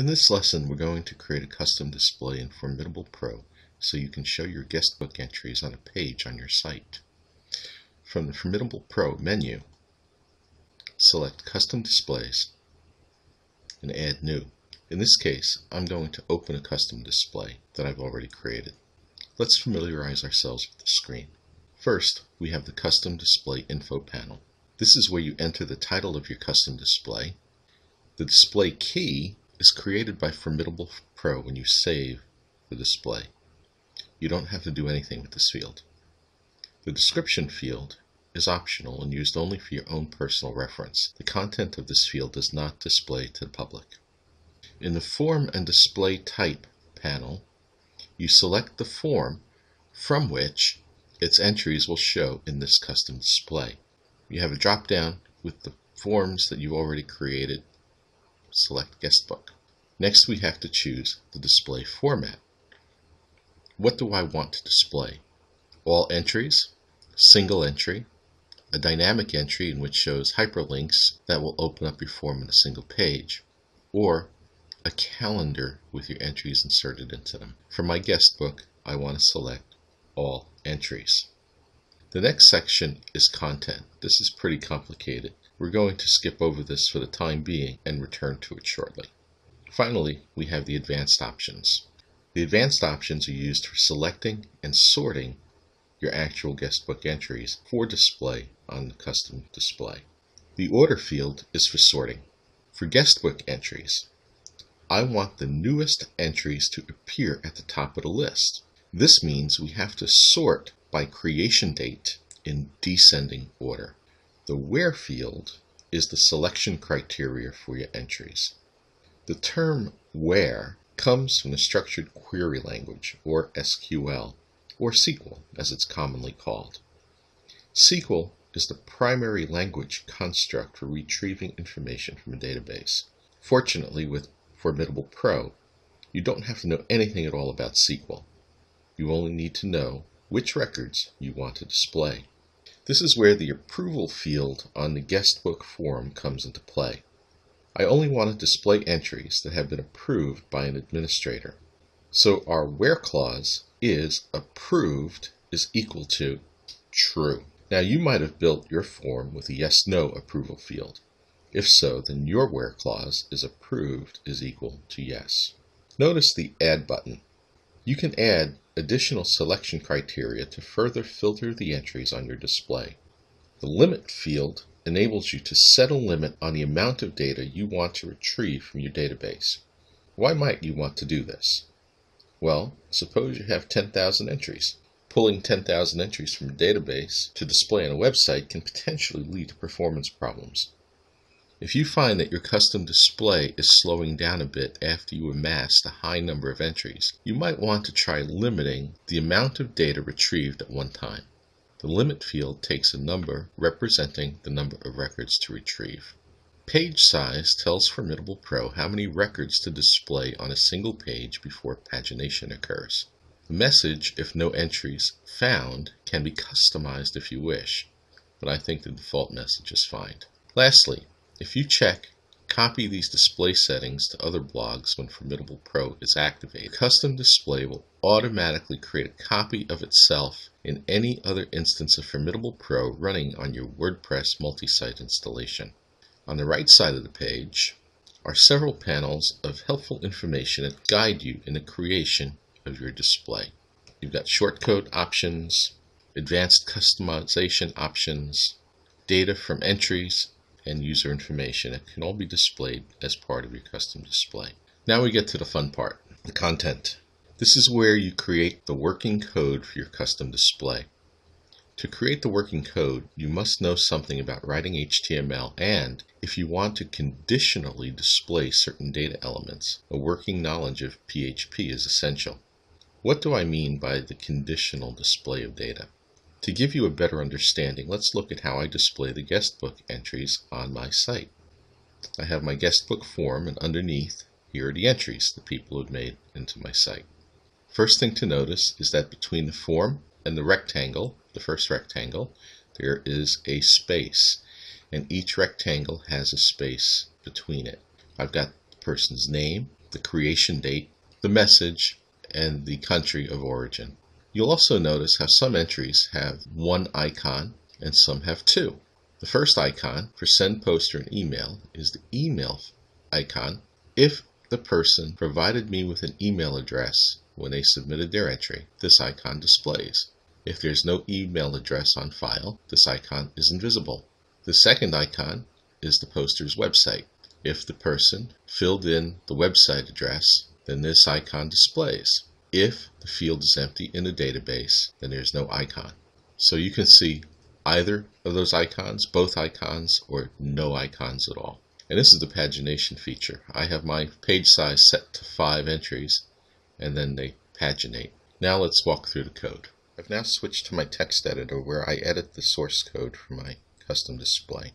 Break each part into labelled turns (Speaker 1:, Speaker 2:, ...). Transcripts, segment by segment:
Speaker 1: In this lesson, we're going to create a custom display in Formidable Pro so you can show your guestbook entries on a page on your site. From the Formidable Pro menu, select Custom Displays and add New. In this case, I'm going to open a custom display that I've already created. Let's familiarize ourselves with the screen. First, we have the Custom Display Info panel. This is where you enter the title of your custom display. The display key is created by Formidable Pro when you save the display. You don't have to do anything with this field. The description field is optional and used only for your own personal reference. The content of this field does not display to the public. In the Form and Display Type panel, you select the form from which its entries will show in this custom display. You have a drop down with the forms that you've already created select Guestbook. Next we have to choose the display format. What do I want to display? All entries, single entry, a dynamic entry in which shows hyperlinks that will open up your form in a single page, or a calendar with your entries inserted into them. For my guestbook, I want to select all entries. The next section is content. This is pretty complicated. We're going to skip over this for the time being and return to it shortly. Finally, we have the advanced options. The advanced options are used for selecting and sorting your actual guestbook entries for display on the custom display. The order field is for sorting. For guestbook entries, I want the newest entries to appear at the top of the list. This means we have to sort by creation date in descending order. The where field is the selection criteria for your entries. The term where comes from the structured query language, or SQL, or SQL as it's commonly called. SQL is the primary language construct for retrieving information from a database. Fortunately, with Formidable Pro, you don't have to know anything at all about SQL. You only need to know which records you want to display. This is where the approval field on the guestbook form comes into play. I only want to display entries that have been approved by an administrator. So our where clause is approved is equal to true. Now you might have built your form with a yes no approval field. If so, then your where clause is approved is equal to yes. Notice the add button. You can add additional selection criteria to further filter the entries on your display. The Limit field enables you to set a limit on the amount of data you want to retrieve from your database. Why might you want to do this? Well, suppose you have 10,000 entries. Pulling 10,000 entries from a database to display on a website can potentially lead to performance problems. If you find that your custom display is slowing down a bit after you amassed a high number of entries, you might want to try limiting the amount of data retrieved at one time. The limit field takes a number representing the number of records to retrieve. Page size tells Formidable Pro how many records to display on a single page before pagination occurs. The message, if no entries found, can be customized if you wish, but I think the default message is fine. Lastly, if you check copy these display settings to other blogs when Formidable Pro is activated, Custom Display will automatically create a copy of itself in any other instance of Formidable Pro running on your WordPress multi-site installation. On the right side of the page are several panels of helpful information that guide you in the creation of your display. You've got shortcode options, advanced customization options, data from entries, and user information. It can all be displayed as part of your custom display. Now we get to the fun part, the content. This is where you create the working code for your custom display. To create the working code, you must know something about writing HTML and, if you want to conditionally display certain data elements, a working knowledge of PHP is essential. What do I mean by the conditional display of data? To give you a better understanding, let's look at how I display the guestbook entries on my site. I have my guestbook form and underneath here are the entries the people have made into my site. First thing to notice is that between the form and the rectangle, the first rectangle, there is a space and each rectangle has a space between it. I've got the person's name, the creation date, the message, and the country of origin. You'll also notice how some entries have one icon and some have two. The first icon for send poster and email is the email icon if the person provided me with an email address when they submitted their entry, this icon displays. If there's no email address on file, this icon is invisible. The second icon is the poster's website. If the person filled in the website address, then this icon displays. If the field is empty in the database, then there's no icon. So you can see either of those icons, both icons, or no icons at all. And this is the pagination feature. I have my page size set to five entries, and then they paginate. Now let's walk through the code. I've now switched to my text editor where I edit the source code for my custom display.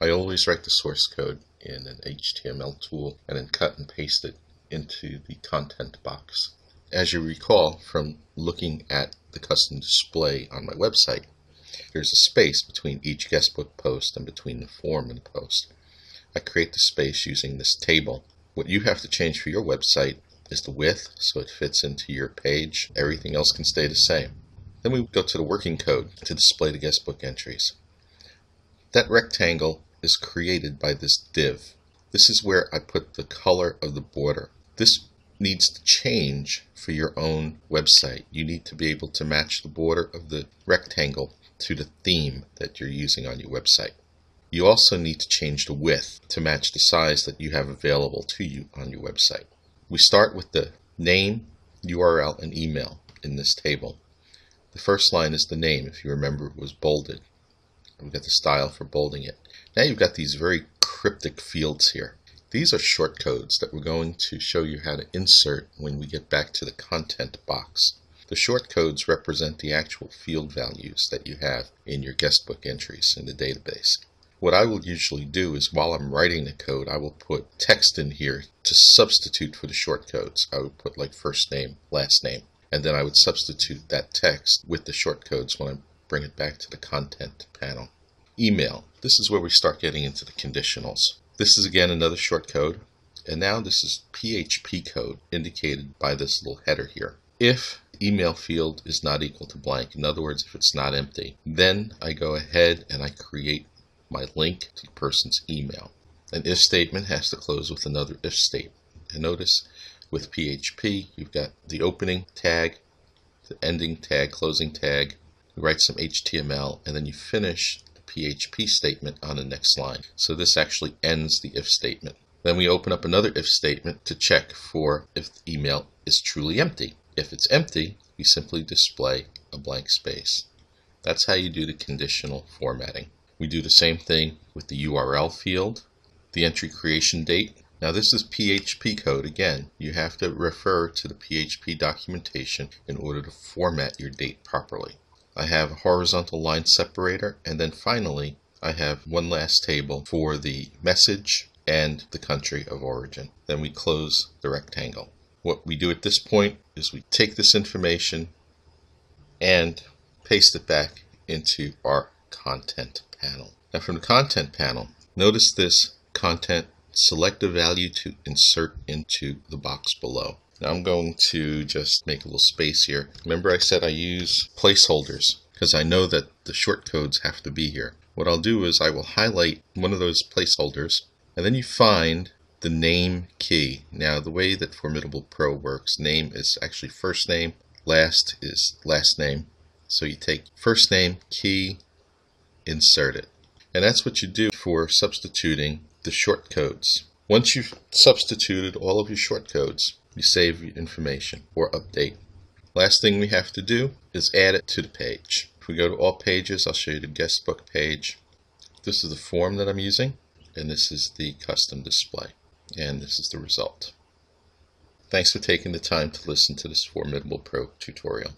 Speaker 1: I always write the source code in an HTML tool and then cut and paste it into the content box. As you recall from looking at the custom display on my website, there's a space between each guestbook post and between the form and the post. I create the space using this table. What you have to change for your website is the width so it fits into your page. Everything else can stay the same. Then we go to the working code to display the guestbook entries. That rectangle is created by this div. This is where I put the color of the border. This needs to change for your own website. You need to be able to match the border of the rectangle to the theme that you're using on your website. You also need to change the width to match the size that you have available to you on your website. We start with the name, URL, and email in this table. The first line is the name, if you remember it was bolded. We've got the style for bolding it. Now you've got these very cryptic fields here. These are shortcodes that we're going to show you how to insert when we get back to the content box. The shortcodes represent the actual field values that you have in your guestbook entries in the database. What I will usually do is while I'm writing the code, I will put text in here to substitute for the shortcodes. I would put like first name, last name, and then I would substitute that text with the shortcodes when I bring it back to the content panel. Email. This is where we start getting into the conditionals. This is again another shortcode, and now this is PHP code indicated by this little header here. If email field is not equal to blank, in other words, if it's not empty, then I go ahead and I create my link to the person's email. An if statement has to close with another if statement. And notice with PHP, you've got the opening tag, the ending tag, closing tag, you write some HTML, and then you finish PHP statement on the next line. So this actually ends the if statement. Then we open up another if statement to check for if the email is truly empty. If it's empty, we simply display a blank space. That's how you do the conditional formatting. We do the same thing with the URL field, the entry creation date. Now this is PHP code again. You have to refer to the PHP documentation in order to format your date properly. I have a horizontal line separator and then finally I have one last table for the message and the country of origin. Then we close the rectangle. What we do at this point is we take this information and paste it back into our content panel. Now from the content panel, notice this content, select a value to insert into the box below. Now I'm going to just make a little space here. Remember I said I use placeholders because I know that the short codes have to be here. What I'll do is I will highlight one of those placeholders and then you find the name key. Now the way that Formidable Pro works, name is actually first name, last is last name. So you take first name, key, insert it. And that's what you do for substituting the shortcodes. Once you've substituted all of your shortcodes, you save information or update. Last thing we have to do is add it to the page. If we go to all pages, I'll show you the guestbook page. This is the form that I'm using, and this is the custom display. And this is the result. Thanks for taking the time to listen to this Formidable Pro tutorial.